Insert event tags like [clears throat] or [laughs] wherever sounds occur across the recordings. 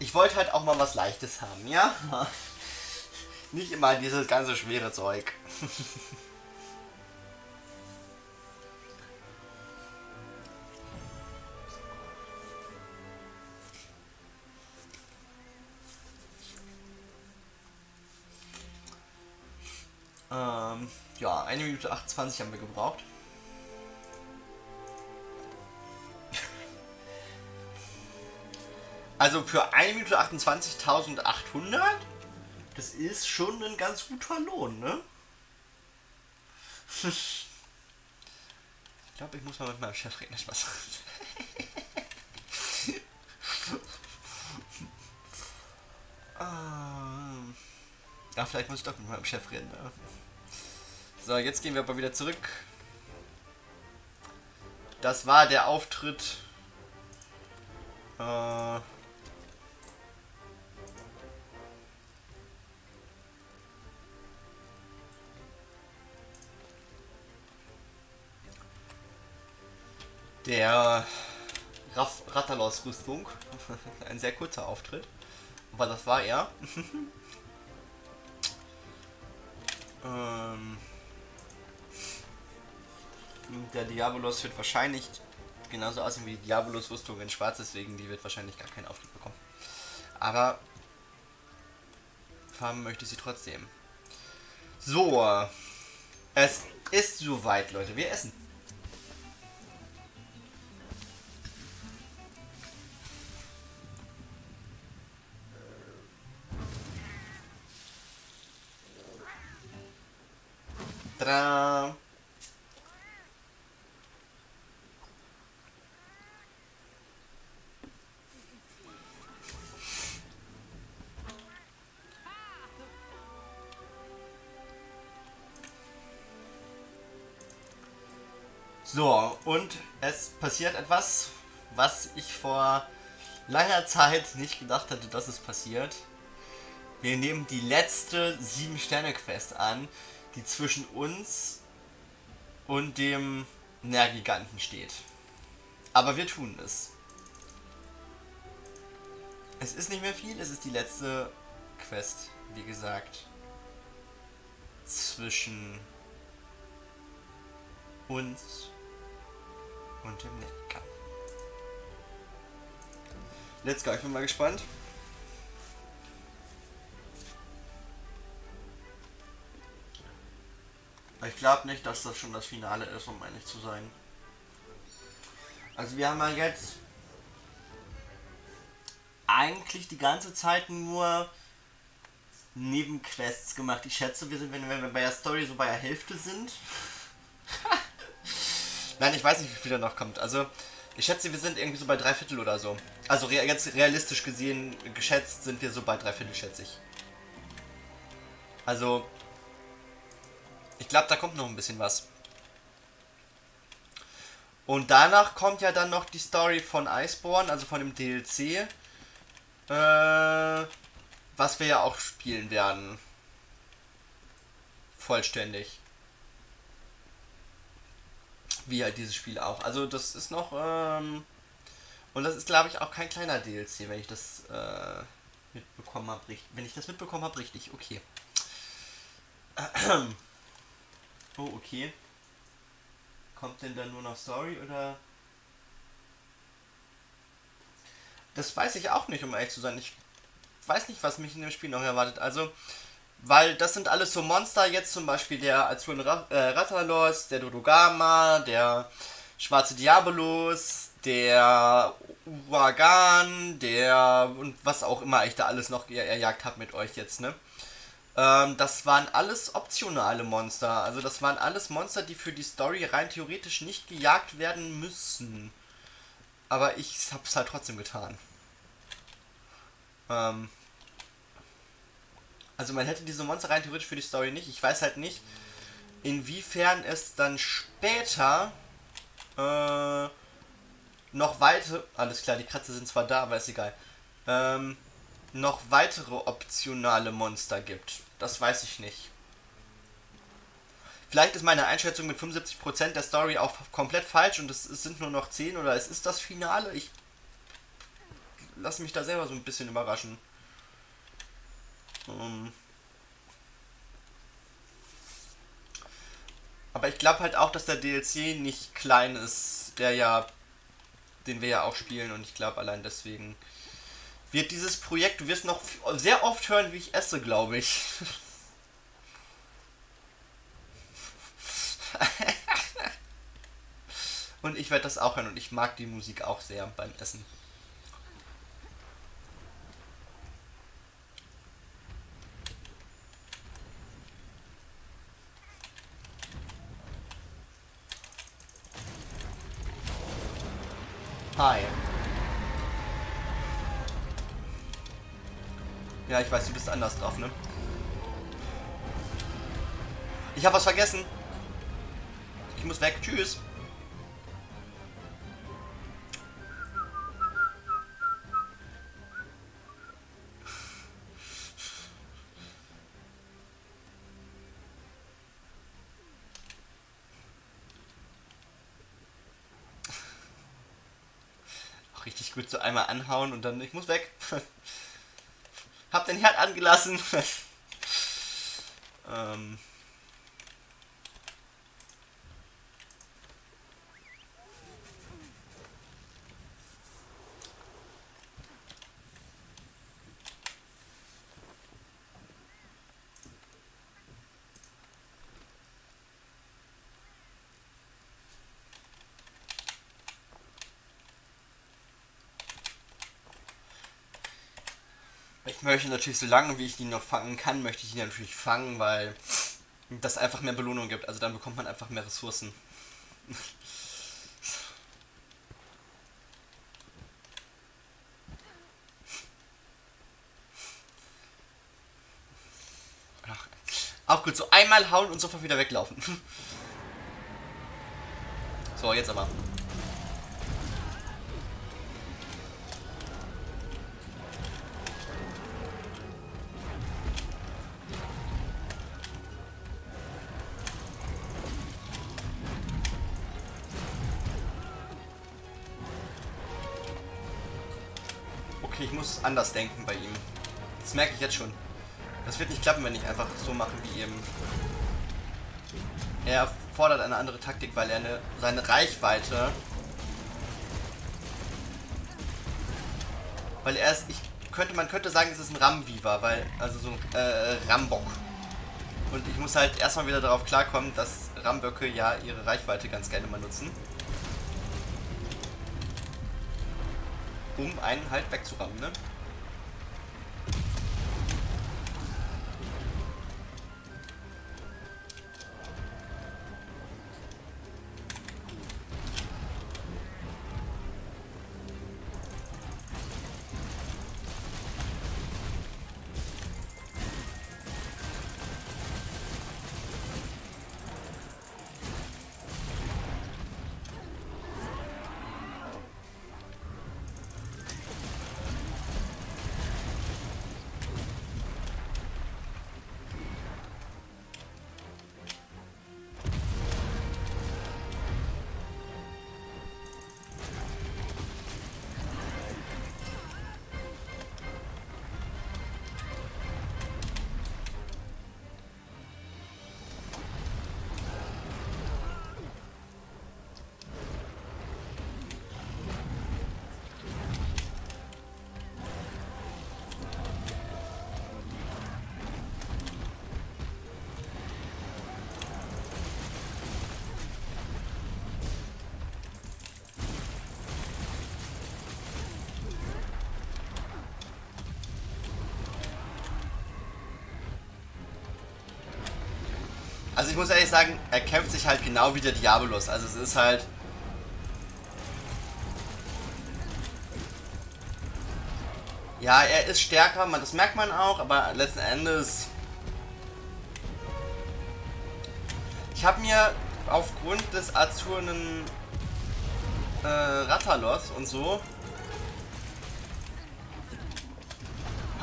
Ich wollte halt auch mal was Leichtes haben, ja? [laughs] Nicht immer dieses ganze schwere Zeug. [laughs] ähm, ja, 1 Minute 28 haben wir gebraucht. Also für 1 Minute 28.800, das ist schon ein ganz guter Lohn, ne? ich glaube, ich muss mal mit meinem Chef reden, Spaß. [laughs] ah. Ja, vielleicht muss ich doch mit meinem Chef reden. Ne? So, jetzt gehen wir aber wieder zurück. Das war der Auftritt. Äh, der Rattalos Rüstung. [laughs] Ein sehr kurzer Auftritt. Aber das war er. [laughs] ähm der Diabolos wird wahrscheinlich genauso aussehen wie die Diabolos Rüstung in schwarz, deswegen die wird wahrscheinlich gar keinen Auftritt bekommen. Aber farben möchte ich sie trotzdem. So, es ist soweit, Leute. Wir essen. Tada! So, und es passiert etwas, was ich vor langer Zeit nicht gedacht hatte, dass es passiert. Wir nehmen die letzte 7-Sterne-Quest an, die zwischen uns und dem Nergiganten steht. Aber wir tun es. Es ist nicht mehr viel, es ist die letzte Quest, wie gesagt, zwischen uns und dem Neckar. Let's go, ich bin mal gespannt. Ich glaube nicht, dass das schon das Finale ist, um ehrlich zu sein. Also wir haben ja jetzt eigentlich die ganze Zeit nur Nebenquests gemacht. Ich schätze, wir sind, wenn wir bei der Story so bei der Hälfte sind. [laughs] Nein, ich weiß nicht, wie viel da noch kommt. Also, ich schätze, wir sind irgendwie so bei drei Viertel oder so. Also re jetzt realistisch gesehen, geschätzt sind wir so bei drei Viertel, schätze ich. Also, ich glaube, da kommt noch ein bisschen was. Und danach kommt ja dann noch die Story von Iceborne, also von dem DLC. Äh, was wir ja auch spielen werden. Vollständig wie halt dieses Spiel auch. Also das ist noch, ähm, und das ist glaube ich auch kein kleiner DLC, wenn ich das äh, mitbekommen habe. Wenn ich das mitbekommen habe, richtig, okay. [clears throat] Oh, okay. Kommt denn dann nur noch Story oder? Das weiß ich auch nicht, um ehrlich zu sein. Ich weiß nicht, was mich in dem Spiel noch erwartet. Also, weil das sind alles so Monster, jetzt zum Beispiel der Azuren äh, Rattalos, der Dodogama, der Schwarze Diabolos, der Uragan, der und was auch immer ich da alles noch erjagt habe mit euch jetzt, ne? Ähm, das waren alles optionale Monster. Also das waren alles Monster, die für die Story rein theoretisch nicht gejagt werden müssen. Aber ich hab's halt trotzdem getan. Ähm, also man hätte diese Monster rein theoretisch für die Story nicht. Ich weiß halt nicht, inwiefern es dann später äh, noch weitere. Alles klar, die Kratzer sind zwar da, aber ist egal. Ähm, noch weitere optionale Monster gibt. Das weiß ich nicht. Vielleicht ist meine Einschätzung mit 75% der Story auch komplett falsch und es, sind nur noch 10 oder es ist das Finale. Ich lasse mich da selber so ein bisschen überraschen. Ähm aber ich glaube halt auch, dass der DLC nicht klein ist, der ja, den wir ja auch spielen und ich glaube allein deswegen wird dieses Projekt, du wirst noch sehr oft hören, wie ich esse, glaube ich. [laughs] und ich werde das auch hören und ich mag die Musik auch sehr beim Essen. Ja, ich weiß, du bist anders drauf, ne? Ich habe was vergessen. Ich muss weg. Tschüss. richtig gut so einmal anhauen und dann ich muss weg. [laughs] Hab den Herd angelassen. [laughs] ähm. Möchte natürlich so lange, wie ich die noch fangen kann, möchte ich die natürlich fangen, weil das einfach mehr Belohnung gibt. Also dann bekommt man einfach mehr Ressourcen. Auch gut, so einmal hauen und sofort wieder weglaufen. So, jetzt aber. Anders denken bei ihm. Das merke ich jetzt schon. Das wird nicht klappen, wenn ich einfach so mache wie eben. Er fordert eine andere Taktik, weil er eine, seine Reichweite... Weil er ist... Ich könnte, man könnte sagen, es ist ein Ramviva, weil... Also so ein äh, Rambock. Und ich muss halt erstmal wieder darauf klarkommen, dass Ramböcke ja ihre Reichweite ganz gerne mal nutzen. um einen halt wegzurammen, ne? Also ich muss ehrlich sagen, er kämpft sich halt genau wie der Diabolus. Also es ist halt... Ja, er ist stärker, man, das merkt man auch, aber letzten Endes... Ich habe mir aufgrund des azuren äh, Rattalos und so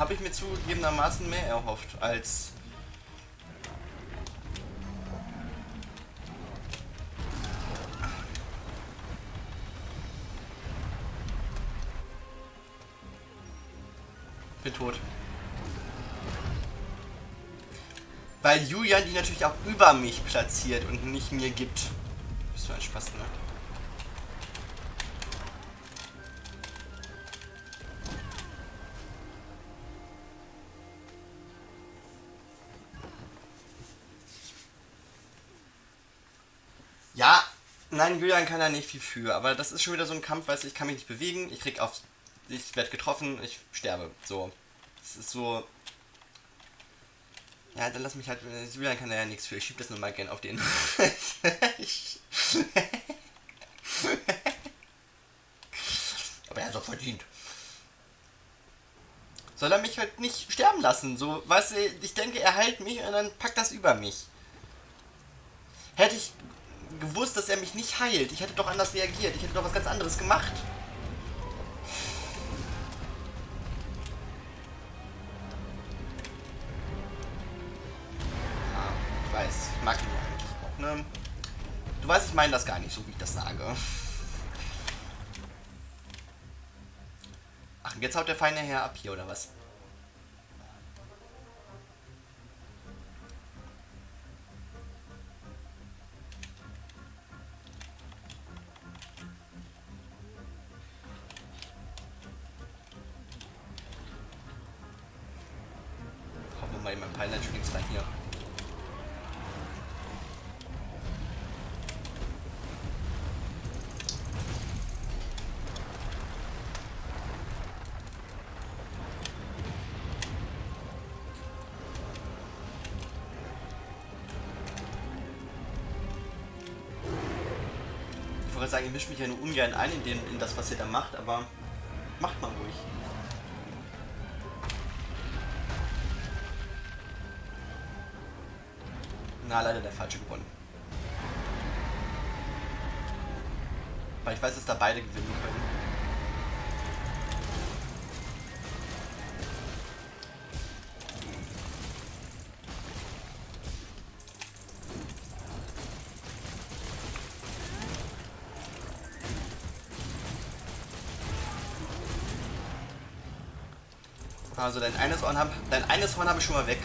habe ich mir zugegebenermaßen mehr erhofft als tot. Weil Julian die natürlich auch über mich platziert und nicht mir gibt. Bist du ein Spaß, ne? Ja, nein, Julian kann da nicht viel für, aber das ist schon wieder so ein Kampf, weißt du, ich kann mich nicht bewegen, ich krieg auf, ich werde getroffen, ich sterbe, so. Es ist so, ja, dann lass mich halt, Julian kann da ja nichts für, ich schieb das nur mal gern auf den. [laughs] aber er hat doch verdient. Soll er mich halt nicht sterben lassen, so, weißt du, ich denke, er heilt mich und dann packt das über mich. Hätte ich gewusst, dass er mich nicht heilt. Ich hätte doch anders reagiert. Ich hätte doch was ganz anderes gemacht. Du weißt, ich meine das gar nicht so, wie ich das sage. Ach, und jetzt haut der feine Herr ab hier, oder was? wollte sagen, ich mische mich ja nur ungern ein in, den, in das, was ihr da macht, aber macht mal ruhig. Na, leider der falsche gewonnen. Weil ich weiß, dass da beide gewinnen können. Also dein eines Horn habe dein eines Horn habe ich schon mal weg.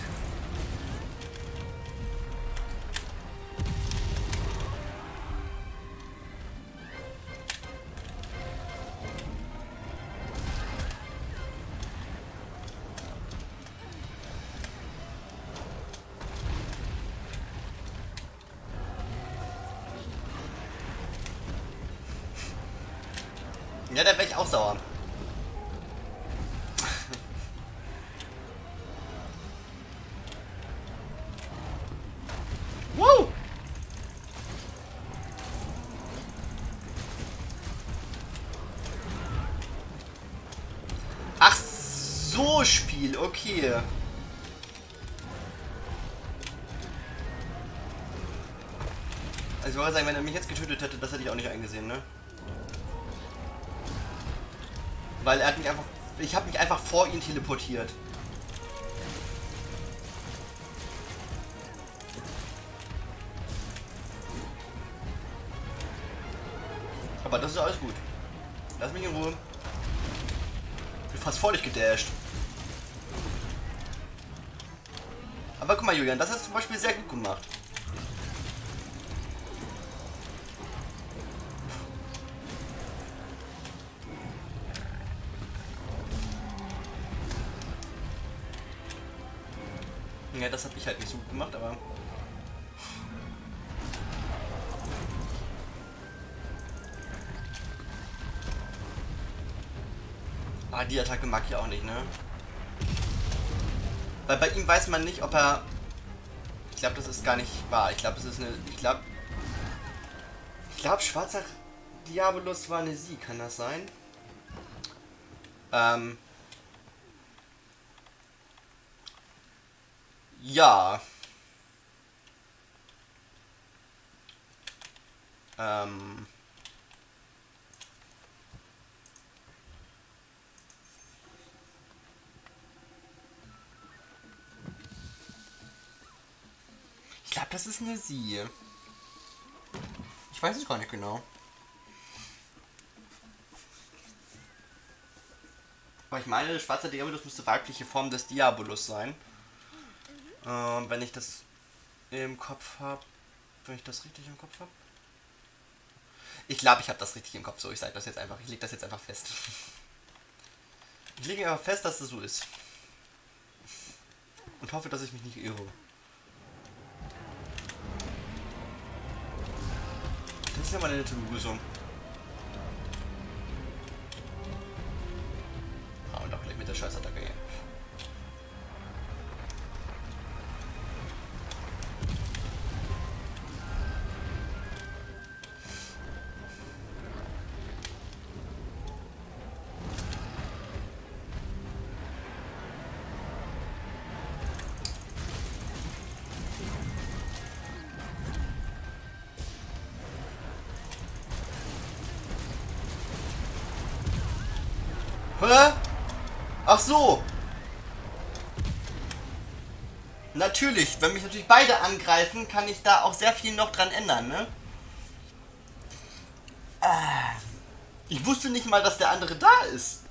Ja, da wäre ich auch sauer. Okay. Also ich wollte sagen, wenn er mich jetzt getötet hätte, das hätte ich auch nicht eingesehen, ne? Weil er hat mich einfach... Ich habe mich einfach vor ihn teleportiert. Aber das ist alles gut. Lass mich in Ruhe. Ich bin fast vor dich gedasht. Aber guck mal, Julian, das hast du zum Beispiel sehr gut gemacht. Ja, das habe ich halt nicht so gut gemacht, aber... Ah, die Attacke mag ich auch nicht, ne? Weil bei ihm weiß man nicht, ob er... Ich glaube, das ist gar nicht wahr. Ich glaube, es ist eine... Ich glaube... Ich glaube, schwarzer Diabolus war eine Sie. Kann das sein? Ähm... Ja. Ähm... glaube, das ist eine Sie. Ich weiß es gar nicht genau. Aber ich meine, schwarzer Diabolus müsste weibliche Form des Diabolus sein. Ähm, wenn ich das im Kopf habe. Wenn ich das richtig im Kopf habe. Ich glaube, ich habe das richtig im Kopf. So, ich sage das jetzt einfach. Ich lege das jetzt einfach fest. Ich lege einfach fest, dass das so ist. Und hoffe, dass ich mich nicht irre. Das ist ja mal eine nette Begrüßung. Ah, und auch gleich mit der Scheißattacke hier. Hä? Ach so. Natürlich, wenn mich natürlich beide angreifen, kann ich da auch sehr viel noch dran ändern, ne? Ah. Ich wusste nicht mal, dass der andere da ist.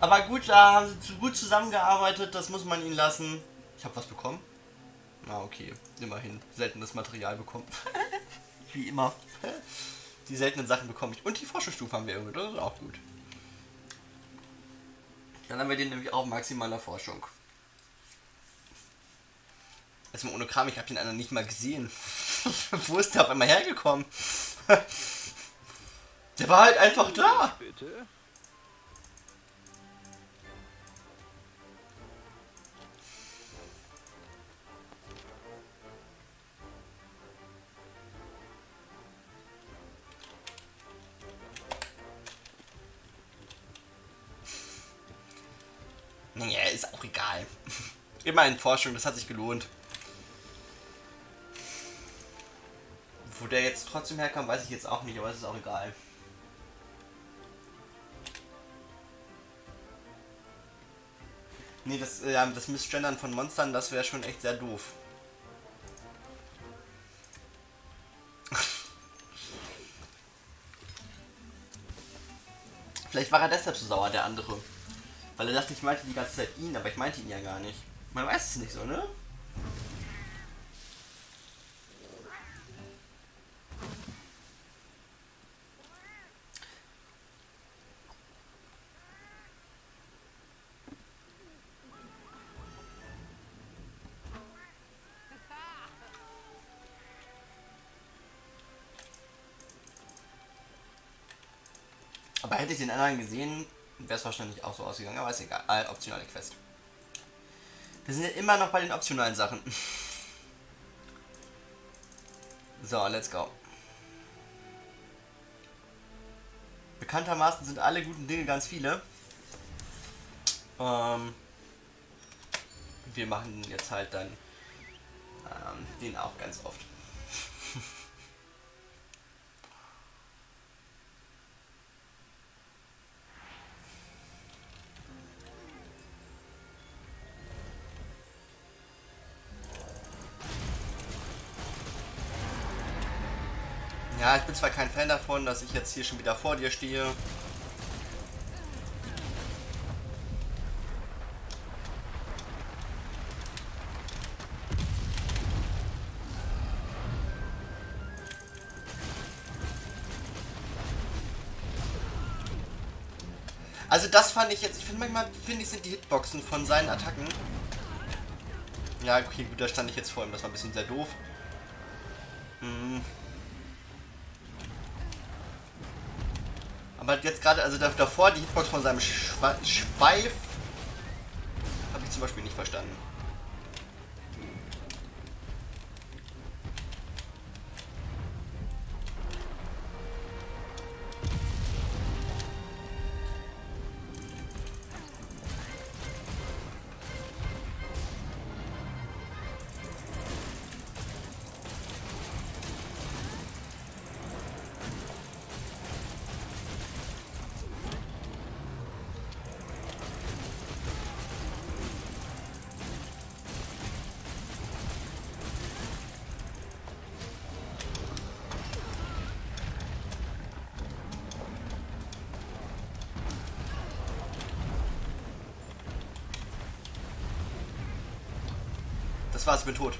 Aber gut, da haben sie gut zusammengearbeitet, das muss man ihnen lassen. Ich habe was bekommen. Na okay, immerhin. Seltenes Material bekommen. [laughs] Wie immer. Die seltenen Sachen bekomme ich. Und die Forschungsstufe haben wir irgendwie, das ist auch gut. Dann haben wir den nämlich auch maximaler Forschung. Erstmal ohne Kram, ich habe den anderen nicht mal gesehen. [laughs] Wo ist der auf einmal hergekommen? [laughs] der war halt einfach da. Bitte? Immerhin Forschung, das hat sich gelohnt. Wo der jetzt trotzdem herkam, weiß ich jetzt auch nicht, aber es ist auch egal. Nee, das, äh, das Missgendern von Monstern, das wäre schon echt sehr doof. [laughs] Vielleicht war er deshalb so sauer, der andere. Weil er dachte, ich meinte die ganze Zeit ihn, aber ich meinte ihn ja gar nicht. Man weiß es nicht so, ne? Aber hätte ich den anderen gesehen, wäre es wahrscheinlich auch so ausgegangen, aber ist egal. Optionale Quest. Wir sind ja immer noch bei den optionalen Sachen. So, let's go. Bekanntermaßen sind alle guten Dinge ganz viele. Ähm, wir machen jetzt halt dann ähm, den auch ganz oft. Ja, ich bin zwar kein Fan davon, dass ich jetzt hier schon wieder vor dir stehe. Also das fand ich jetzt, ich finde manchmal, finde ich, sind die Hitboxen von seinen Attacken. Ja, okay, gut, da stand ich jetzt vor ihm, das war ein bisschen sehr doof. Aber jetzt gerade, also davor die Hitbox von seinem Schweif, habe ich zum Beispiel nicht verstanden. Das war's, ich bin tot.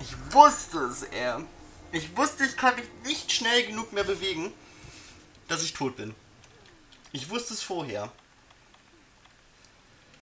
Ich wusste es, er. Ich wusste, ich kann mich nicht schnell genug mehr bewegen, dass ich tot bin. Ich wusste es vorher.